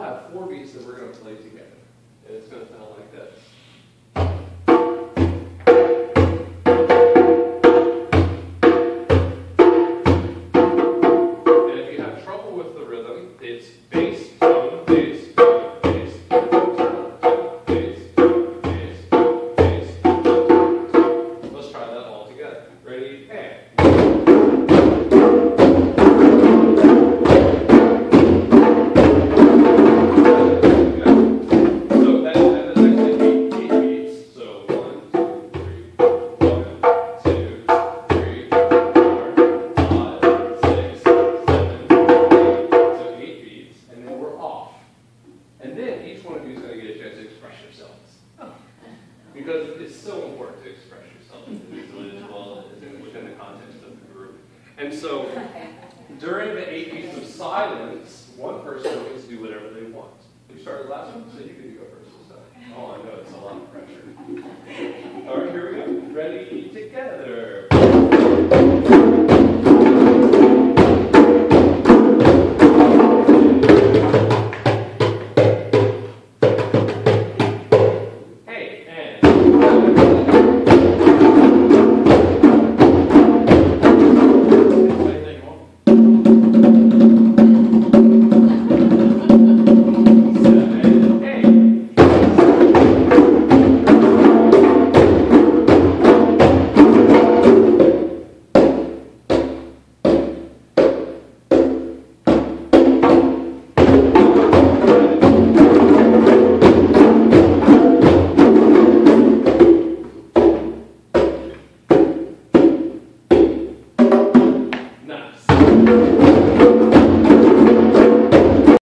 have four beats that we're going to play together. And it's going to And then each one of you is going to get a chance to express yourselves. Because it's so important to express yourself as well as within the context of the group. And so during the eight beats of silence, one person gets to do whatever they want. We started last one, so you can go first this time. Oh, I know, it's a lot of pressure. All right, here we go. Ready, together. naves.